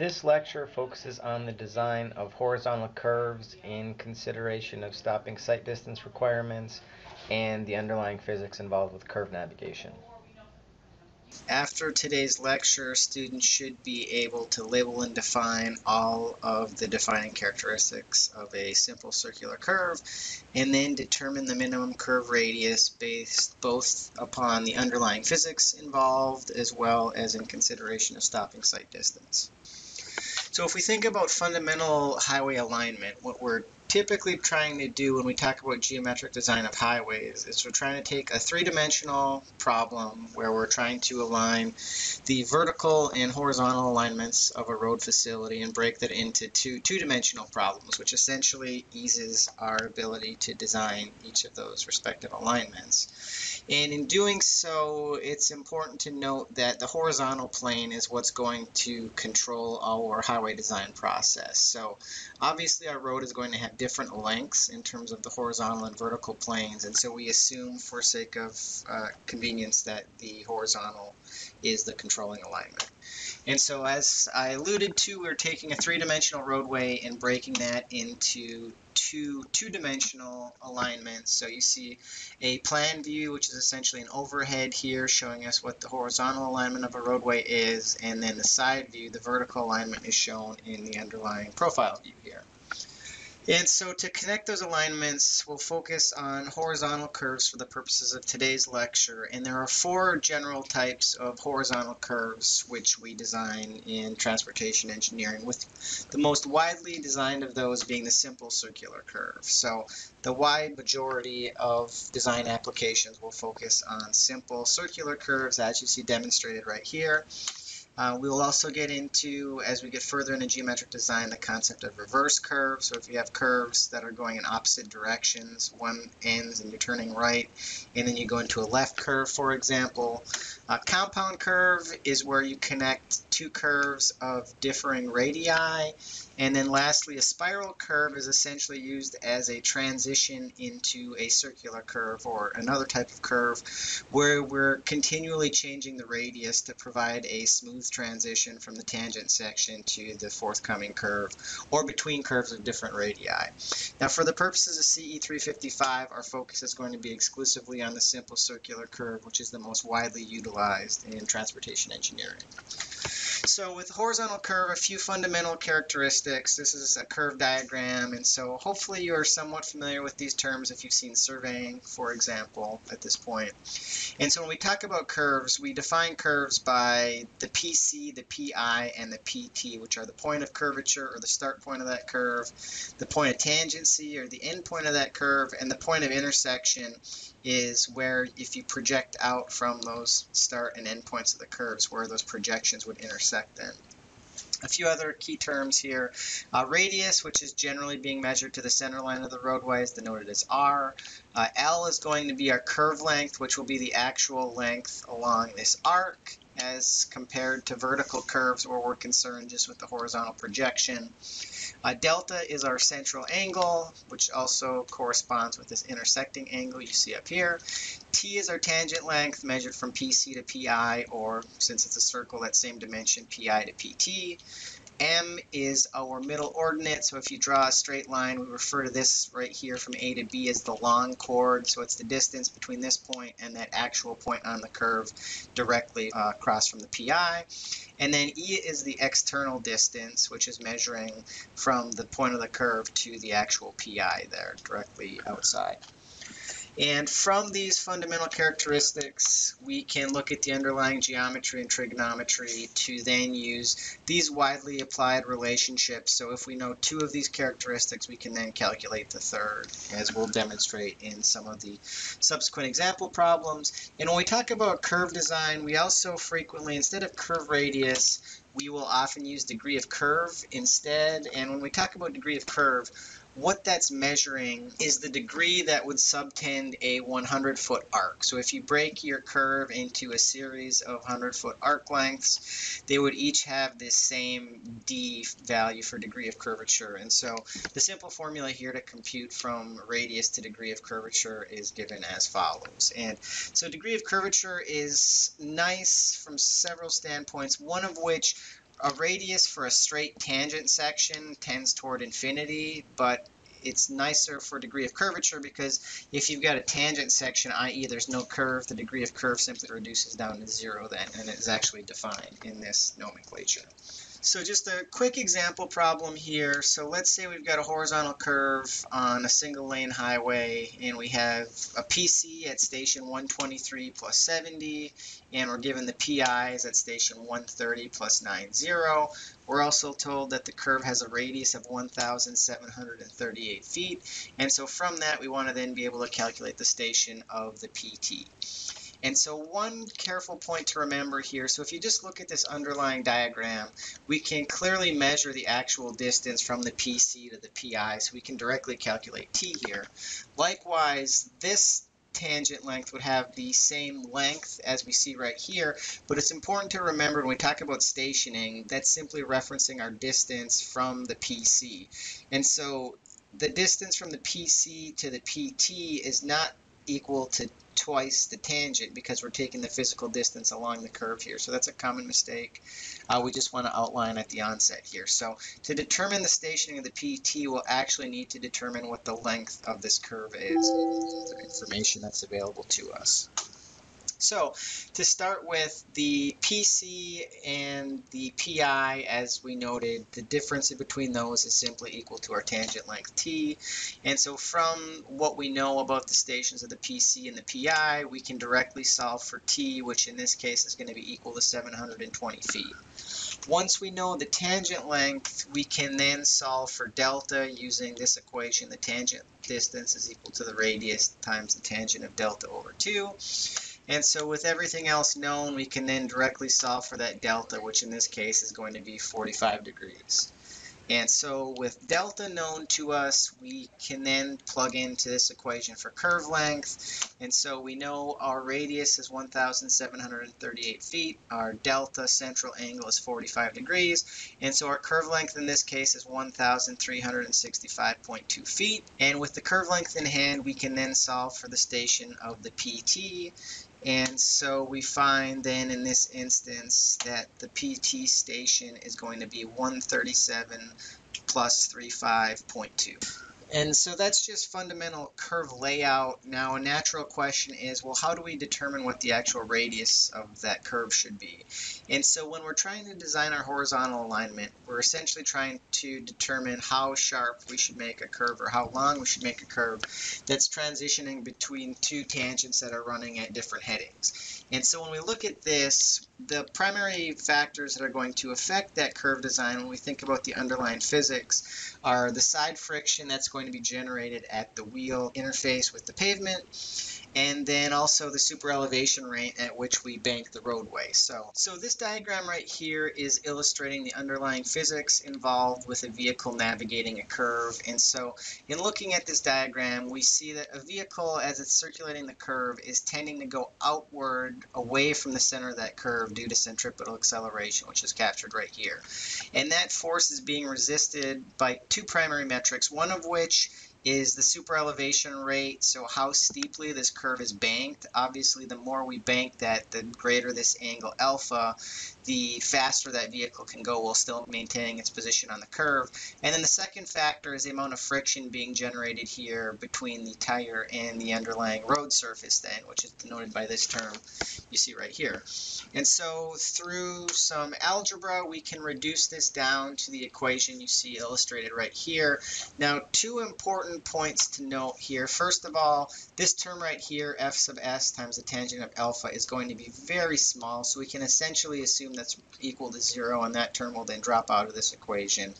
This lecture focuses on the design of horizontal curves in consideration of stopping sight distance requirements and the underlying physics involved with curve navigation. After today's lecture, students should be able to label and define all of the defining characteristics of a simple circular curve and then determine the minimum curve radius based both upon the underlying physics involved as well as in consideration of stopping sight distance. So if we think about fundamental highway alignment, what we're typically trying to do when we talk about geometric design of highways is we're trying to take a three-dimensional problem where we're trying to align the vertical and horizontal alignments of a road facility and break that into two two-dimensional problems, which essentially eases our ability to design each of those respective alignments. And in doing so, it's important to note that the horizontal plane is what's going to control our highway design process. So obviously our road is going to have different lengths in terms of the horizontal and vertical planes, and so we assume for sake of uh, convenience that the horizontal is the controlling alignment. And so as I alluded to, we're taking a three-dimensional roadway and breaking that into two two-dimensional alignments. So you see a plan view, which is essentially an overhead here showing us what the horizontal alignment of a roadway is, and then the side view, the vertical alignment is shown in the underlying profile view here. And so to connect those alignments, we'll focus on horizontal curves for the purposes of today's lecture. And there are four general types of horizontal curves which we design in transportation engineering, with the most widely designed of those being the simple circular curve. So the wide majority of design applications will focus on simple circular curves as you see demonstrated right here. Uh, we will also get into, as we get further into geometric design, the concept of reverse curves. So if you have curves that are going in opposite directions, one ends and you're turning right, and then you go into a left curve, for example. A compound curve is where you connect two curves of differing radii, and then lastly, a spiral curve is essentially used as a transition into a circular curve or another type of curve where we're continually changing the radius to provide a smooth transition from the tangent section to the forthcoming curve or between curves of different radii. Now for the purposes of CE 355, our focus is going to be exclusively on the simple circular curve, which is the most widely utilized in transportation engineering. So with horizontal curve, a few fundamental characteristics. This is a curve diagram, and so hopefully you're somewhat familiar with these terms if you've seen surveying, for example, at this point. And so when we talk about curves, we define curves by the PC, the PI, and the PT, which are the point of curvature or the start point of that curve, the point of tangency or the end point of that curve, and the point of intersection is where if you project out from those start and end points of the curves where those projections would intersect then. A few other key terms here. Uh, radius, which is generally being measured to the center line of the roadway, is denoted as R. Uh, L is going to be our curve length, which will be the actual length along this arc as compared to vertical curves where we're concerned just with the horizontal projection. Uh, delta is our central angle, which also corresponds with this intersecting angle you see up here. T is our tangent length measured from PC to PI, or since it's a circle, that same dimension, PI to PT. M is our middle ordinate, so if you draw a straight line, we refer to this right here from A to B as the long chord, so it's the distance between this point and that actual point on the curve directly uh, across from the PI. And then E is the external distance, which is measuring from the point of the curve to the actual PI there, directly outside. And from these fundamental characteristics, we can look at the underlying geometry and trigonometry to then use these widely applied relationships. So if we know two of these characteristics, we can then calculate the third, as we'll demonstrate in some of the subsequent example problems. And when we talk about curve design, we also frequently, instead of curve radius, we will often use degree of curve instead. And when we talk about degree of curve, what that's measuring is the degree that would subtend a 100 foot arc. So if you break your curve into a series of 100 foot arc lengths, they would each have this same D value for degree of curvature. And so the simple formula here to compute from radius to degree of curvature is given as follows. And so degree of curvature is nice from several standpoints, one of which A radius for a straight tangent section tends toward infinity, but it's nicer for degree of curvature because if you've got a tangent section, i.e. there's no curve, the degree of curve simply reduces down to zero then, and it is actually defined in this nomenclature. So just a quick example problem here. So let's say we've got a horizontal curve on a single lane highway and we have a PC at station 123 plus 70 and we're given the PIs at station 130 plus 90. We're also told that the curve has a radius of 1,738 feet and so from that we want to then be able to calculate the station of the PT. And so one careful point to remember here, so if you just look at this underlying diagram, we can clearly measure the actual distance from the PC to the PI, so we can directly calculate T here. Likewise, this tangent length would have the same length as we see right here, but it's important to remember when we talk about stationing, that's simply referencing our distance from the PC. And so the distance from the PC to the PT is not equal to twice the tangent because we're taking the physical distance along the curve here. So that's a common mistake uh, we just want to outline at the onset here. So to determine the stationing of the PT, we'll actually need to determine what the length of this curve is, the information that's available to us. So to start with the PC and the PI, as we noted, the difference between those is simply equal to our tangent length T. And so from what we know about the stations of the PC and the PI, we can directly solve for T, which in this case is going to be equal to 720 feet. Once we know the tangent length, we can then solve for delta using this equation. The tangent distance is equal to the radius times the tangent of delta over 2. And so with everything else known, we can then directly solve for that delta, which in this case is going to be 45 degrees. And so with delta known to us, we can then plug into this equation for curve length. And so we know our radius is 1,738 feet. Our delta central angle is 45 degrees. And so our curve length in this case is 1,365.2 feet. And with the curve length in hand, we can then solve for the station of the PT. And so we find then in this instance that the PT station is going to be 137 plus 35.2. And so that's just fundamental curve layout. Now a natural question is, well, how do we determine what the actual radius of that curve should be? And so when we're trying to design our horizontal alignment, we're essentially trying to determine how sharp we should make a curve or how long we should make a curve that's transitioning between two tangents that are running at different headings. And so when we look at this, the primary factors that are going to affect that curve design when we think about the underlying physics are the side friction that's going to be generated at the wheel interface with the pavement and then also the super elevation rate at which we bank the roadway. So, so this diagram right here is illustrating the underlying physics involved with a vehicle navigating a curve. And so in looking at this diagram, we see that a vehicle as it's circulating the curve is tending to go outward away from the center of that curve due to centripetal acceleration, which is captured right here. And that force is being resisted by two primary metrics, one of which is the super elevation rate, so how steeply this curve is banked. Obviously, the more we bank that, the greater this angle alpha, the faster that vehicle can go while still maintaining its position on the curve. And then the second factor is the amount of friction being generated here between the tire and the underlying road surface then, which is denoted by this term you see right here. And so through some algebra, we can reduce this down to the equation you see illustrated right here. Now, two important points to note here. First of all, this term right here, f sub s times the tangent of alpha, is going to be very small, so we can essentially assume that's equal to zero, and that term will then drop out of this equation.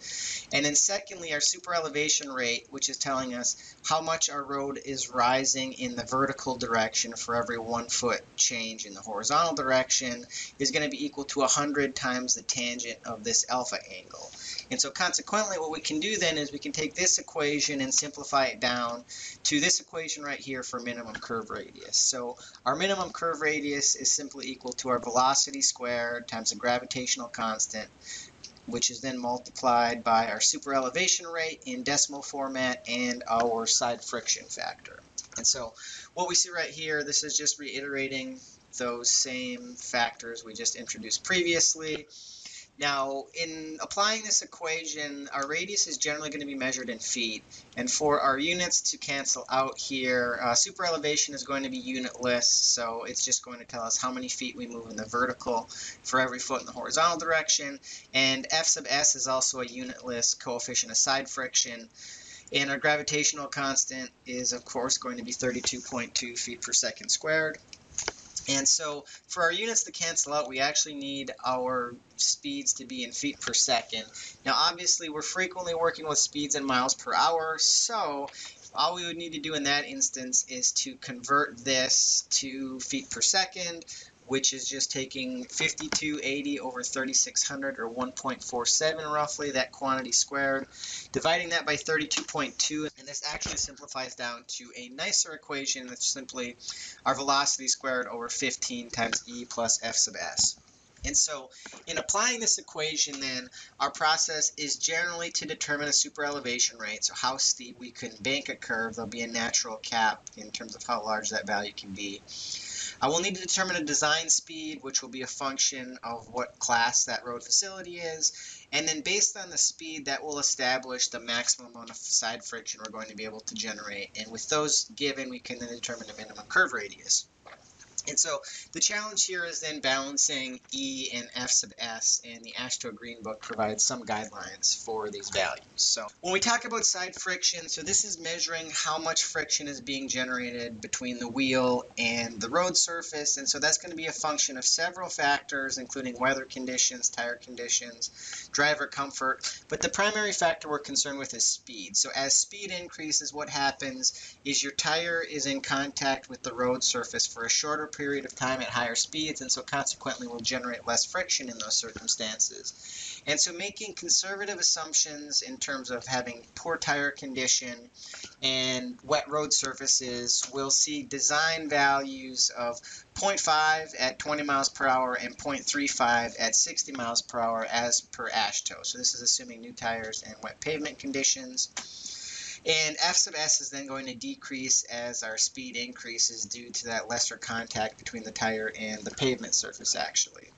And then secondly, our super elevation rate, which is telling us how much our road is rising in the vertical direction for every one foot change in the horizontal direction, is going to be equal to 100 times the tangent of this alpha angle. And so consequently, what we can do then is we can take this equation and simplify it down to this equation right here for minimum curve radius. So our minimum curve radius is simply equal to our velocity squared times the gravitational constant which is then multiplied by our super elevation rate in decimal format and our side friction factor. And so what we see right here, this is just reiterating those same factors we just introduced previously Now, in applying this equation, our radius is generally going to be measured in feet. And for our units to cancel out here, uh, super elevation is going to be unitless, so it's just going to tell us how many feet we move in the vertical for every foot in the horizontal direction. And F sub s is also a unitless coefficient of side friction. And our gravitational constant is, of course, going to be 32.2 feet per second squared. And so for our units to cancel out, we actually need our speeds to be in feet per second. Now, obviously, we're frequently working with speeds in miles per hour, so all we would need to do in that instance is to convert this to feet per second, which is just taking 5280 over 3600 or 1.47 roughly, that quantity squared, dividing that by 32.2, and this actually simplifies down to a nicer equation that's simply our velocity squared over 15 times e plus f sub s. And so in applying this equation then, our process is generally to determine a super elevation rate, so how steep we can bank a curve. There'll be a natural cap in terms of how large that value can be. I will need to determine a design speed, which will be a function of what class that road facility is. And then based on the speed, that will establish the maximum amount of side friction we're going to be able to generate. And with those given, we can then determine the minimum curve radius. And so the challenge here is then balancing E and F sub S, and the AASHTO Green Book provides some guidelines for these values. So when we talk about side friction, so this is measuring how much friction is being generated between the wheel and the road surface, and so that's going to be a function of several factors, including weather conditions, tire conditions, driver comfort, but the primary factor we're concerned with is speed. So as speed increases, what happens is your tire is in contact with the road surface for a shorter period of time at higher speeds, and so consequently will generate less friction in those circumstances. And so making conservative assumptions in terms of having poor tire condition and wet road surfaces, we'll see design values of 0.5 at 20 miles per hour and 0.35 at 60 miles per hour as per AASHTO. So this is assuming new tires and wet pavement conditions. And F sub s is then going to decrease as our speed increases due to that lesser contact between the tire and the pavement surface actually.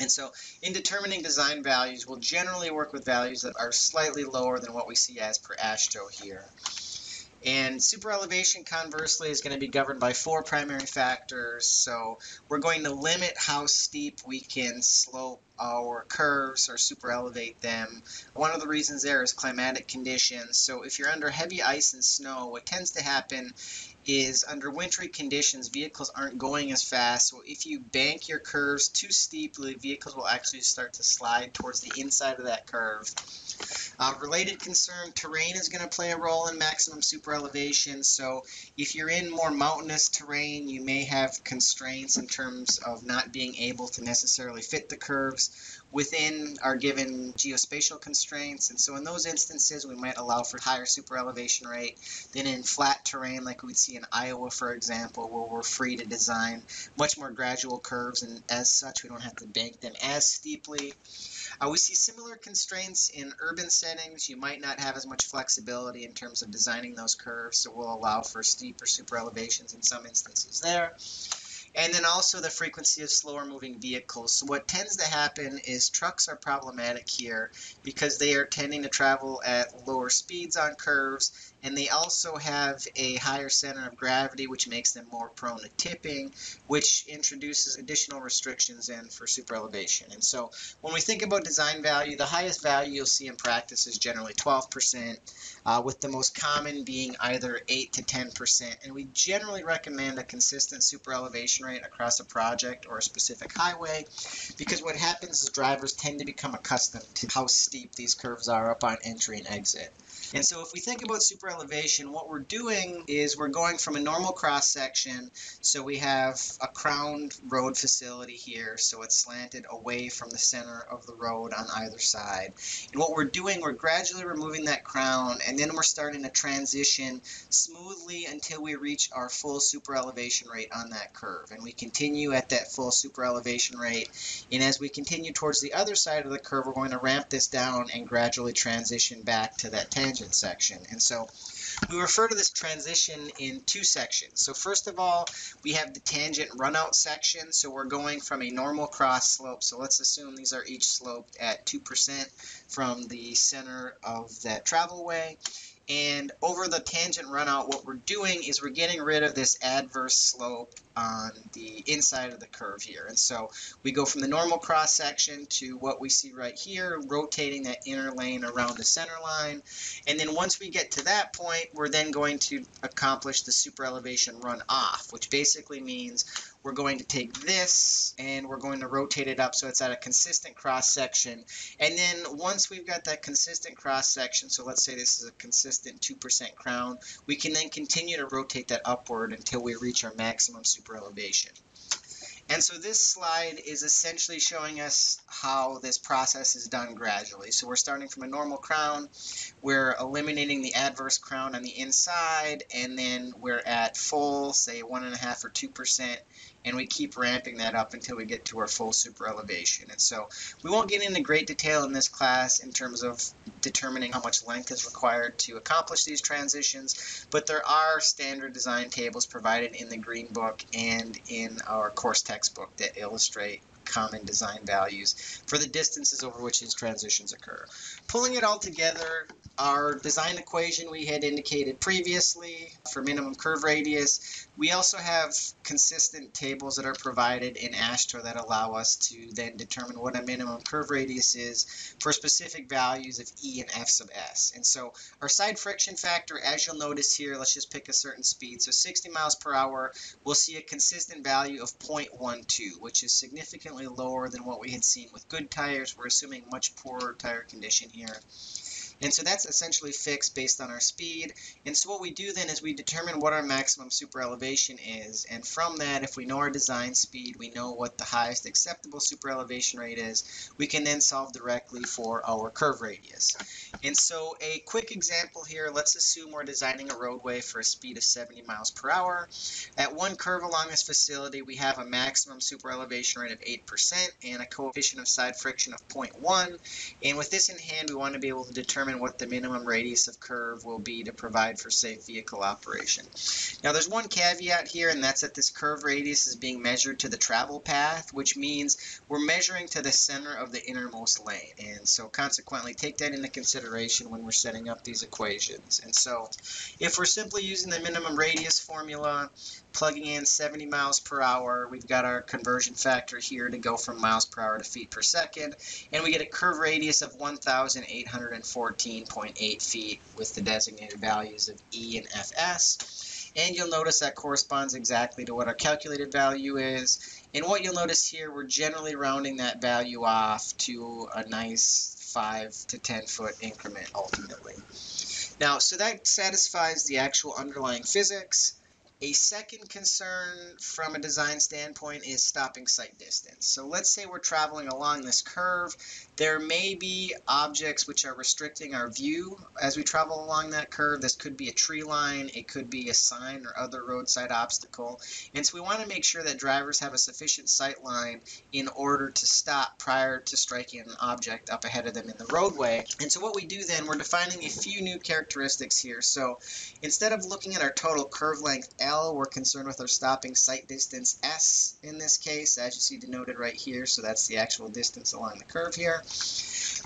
And so in determining design values, we'll generally work with values that are slightly lower than what we see as per AASHTO here. And super elevation, conversely, is going to be governed by four primary factors. So we're going to limit how steep we can slope our curves or super elevate them. One of the reasons there is climatic conditions. So if you're under heavy ice and snow, what tends to happen is under wintry conditions, vehicles aren't going as fast. So if you bank your curves too steeply, vehicles will actually start to slide towards the inside of that curve. Uh, related concern, terrain is going to play a role in maximum super elevation. So if you're in more mountainous terrain, you may have constraints in terms of not being able to necessarily fit the curves within our given geospatial constraints. And so in those instances, we might allow for higher super elevation rate than in flat terrain like we'd see in Iowa, for example, where we're free to design much more gradual curves. And as such, we don't have to bank them as steeply. Uh, we see similar constraints in urban settings. You might not have as much flexibility in terms of designing those curves, so we'll allow for steeper super elevations in some instances there. And then also the frequency of slower moving vehicles. So what tends to happen is trucks are problematic here because they are tending to travel at lower speeds on curves and they also have a higher center of gravity which makes them more prone to tipping which introduces additional restrictions in for super elevation and so when we think about design value the highest value you'll see in practice is generally 12% uh, with the most common being either 8 to 10% and we generally recommend a consistent super elevation rate across a project or a specific highway because what happens is drivers tend to become accustomed to how steep these curves are up on entry and exit. And so if we think about super elevation, what we're doing is we're going from a normal cross section. So we have a crowned road facility here. So it's slanted away from the center of the road on either side. And what we're doing, we're gradually removing that crown and then we're starting to transition smoothly until we reach our full super elevation rate on that curve. And we continue at that full super elevation rate. And as we continue towards the other side of the curve, we're going to ramp this down and gradually transition back to that tangent section. And so We refer to this transition in two sections. So first of all, we have the tangent runout section. So we're going from a normal cross slope. So let's assume these are each sloped at 2% from the center of that travel way. And over the tangent runout, what we're doing is we're getting rid of this adverse slope on the inside of the curve here. And so we go from the normal cross section to what we see right here, rotating that inner lane around the center line. And then once we get to that point, we're then going to accomplish the super elevation run off, which basically means we're going to take this and we're going to rotate it up so it's at a consistent cross section. And then once we've got that consistent cross section, so let's say this is a consistent 2% crown, we can then continue to rotate that upward until we reach our maximum super elevation. And so this slide is essentially showing us how this process is done gradually. So we're starting from a normal crown, we're eliminating the adverse crown on the inside, and then we're at full, say one and a half or two percent, and we keep ramping that up until we get to our full super elevation. And so we won't get into great detail in this class in terms of determining how much length is required to accomplish these transitions, but there are standard design tables provided in the Green Book and in our course textbook that illustrate common design values for the distances over which these transitions occur. Pulling it all together, our design equation we had indicated previously for minimum curve radius. We also have consistent tables that are provided in AASHTO that allow us to then determine what a minimum curve radius is for specific values of E and F sub S. And so our side friction factor, as you'll notice here, let's just pick a certain speed. So 60 miles per hour, we'll see a consistent value of 0.12, which is significantly lower than what we had seen with good tires. We're assuming much poorer tire condition here. And so that's essentially fixed based on our speed. And so what we do then is we determine what our maximum super elevation is. And from that, if we know our design speed, we know what the highest acceptable super elevation rate is, we can then solve directly for our curve radius. And so a quick example here, let's assume we're designing a roadway for a speed of 70 miles per hour. At one curve along this facility, we have a maximum super elevation rate of 8% and a coefficient of side friction of 0.1. And with this in hand, we want to be able to determine determine what the minimum radius of curve will be to provide for safe vehicle operation. Now there's one caveat here and that's that this curve radius is being measured to the travel path which means we're measuring to the center of the innermost lane and so consequently take that into consideration when we're setting up these equations and so if we're simply using the minimum radius formula plugging in 70 miles per hour. We've got our conversion factor here to go from miles per hour to feet per second. And we get a curve radius of 1,814.8 feet with the designated values of E and Fs. And you'll notice that corresponds exactly to what our calculated value is. And what you'll notice here, we're generally rounding that value off to a nice 5 to 10 foot increment ultimately. Now, so that satisfies the actual underlying physics. A second concern from a design standpoint is stopping sight distance. So let's say we're traveling along this curve. There may be objects which are restricting our view as we travel along that curve. This could be a tree line, it could be a sign or other roadside obstacle. And so we want to make sure that drivers have a sufficient sight line in order to stop prior to striking an object up ahead of them in the roadway. And so what we do then, we're defining a few new characteristics here. So instead of looking at our total curve length L, we're concerned with our stopping sight distance S in this case, as you see denoted right here. So that's the actual distance along the curve here.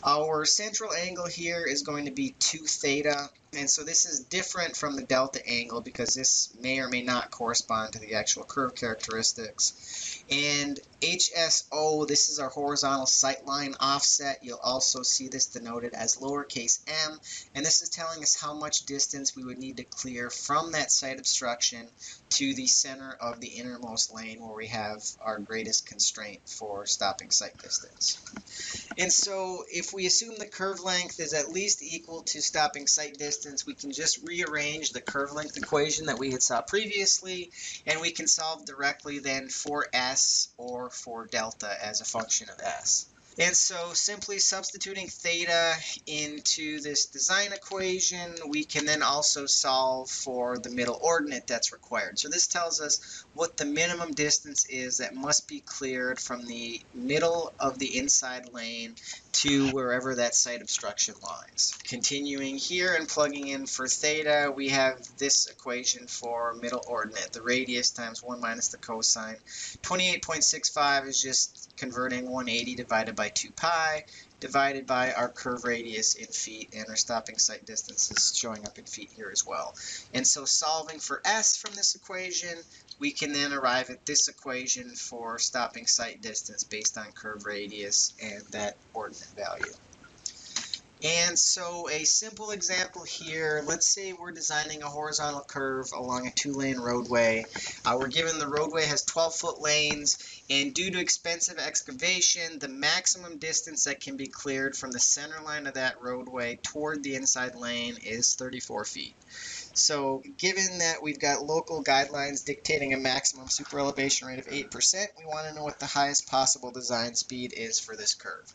Our central angle here is going to be 2 theta, and so this is different from the delta angle because this may or may not correspond to the actual curve characteristics. And HSO, this is our horizontal sightline offset. You'll also see this denoted as lowercase m, and this is telling us how much distance we would need to clear from that sight obstruction to the center of the innermost lane where we have our greatest constraint for stopping sight distance. And so if we assume the curve length is at least equal to stopping sight distance, we can just rearrange the curve length equation that we had saw previously, and we can solve directly then for S or for delta as a function of S. And so simply substituting theta into this design equation, we can then also solve for the middle ordinate that's required. So this tells us what the minimum distance is that must be cleared from the middle of the inside lane to wherever that sight obstruction lies. Continuing here and plugging in for theta, we have this equation for middle ordinate, the radius times 1 minus the cosine. 28.65 is just converting 180 divided by 2 pi divided by our curve radius in feet and our stopping sight distance is showing up in feet here as well. And so solving for s from this equation, we can then arrive at this equation for stopping sight distance based on curve radius and that ordinate value. And so a simple example here, let's say we're designing a horizontal curve along a two-lane roadway. Uh, we're given the roadway has 12-foot lanes, and due to expensive excavation, the maximum distance that can be cleared from the center line of that roadway toward the inside lane is 34 feet. So given that we've got local guidelines dictating a maximum super elevation rate of 8%, we want to know what the highest possible design speed is for this curve.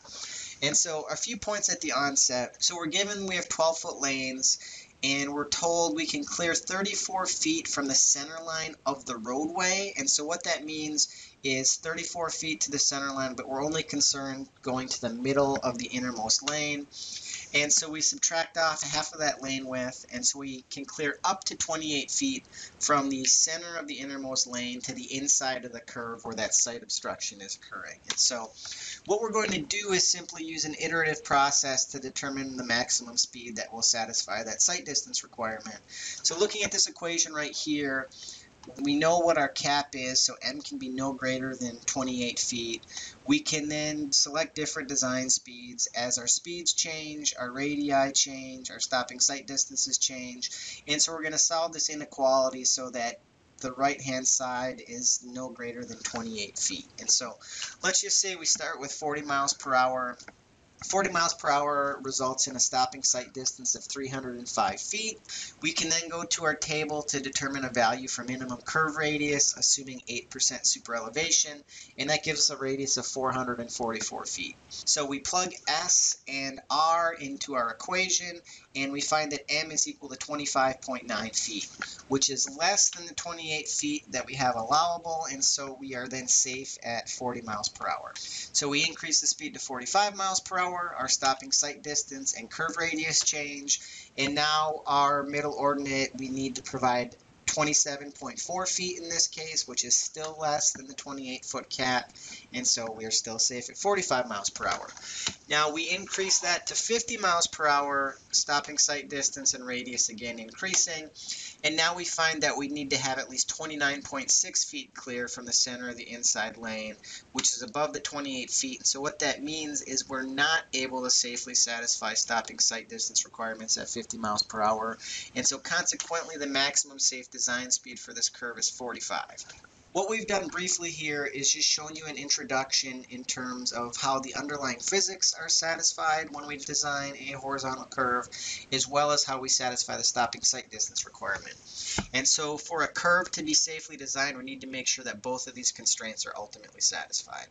And so a few points at the onset. So we're given we have 12 foot lanes and we're told we can clear 34 feet from the center line of the roadway. And so what that means is 34 feet to the center line, but we're only concerned going to the middle of the innermost lane. And so we subtract off half of that lane width, and so we can clear up to 28 feet from the center of the innermost lane to the inside of the curve where that sight obstruction is occurring. And so what we're going to do is simply use an iterative process to determine the maximum speed that will satisfy that sight distance requirement. So looking at this equation right here, we know what our cap is, so m can be no greater than 28 feet. We can then select different design speeds. As our speeds change, our radii change, our stopping sight distances change. And so we're going to solve this inequality so that the right hand side is no greater than 28 feet. And so let's just say we start with 40 miles per hour 40 miles per hour results in a stopping sight distance of 305 feet. We can then go to our table to determine a value for minimum curve radius, assuming 8% super elevation, and that gives us a radius of 444 feet. So we plug S and R into our equation, and we find that M is equal to 25.9 feet, which is less than the 28 feet that we have allowable, and so we are then safe at 40 miles per hour. So we increase the speed to 45 miles per hour, our stopping sight distance and curve radius change. And now our middle ordinate, we need to provide 27.4 feet in this case, which is still less than the 28 foot cap. And so we are still safe at 45 miles per hour. Now we increase that to 50 miles per hour, stopping sight distance and radius again increasing. And now we find that we need to have at least 29.6 feet clear from the center of the inside lane, which is above the 28 feet. So what that means is we're not able to safely satisfy stopping sight distance requirements at 50 miles per hour. And so consequently, the maximum safe design speed for this curve is 45. What we've done briefly here is just shown you an introduction in terms of how the underlying physics are satisfied when we design a horizontal curve, as well as how we satisfy the stopping sight distance requirement. And so for a curve to be safely designed, we need to make sure that both of these constraints are ultimately satisfied.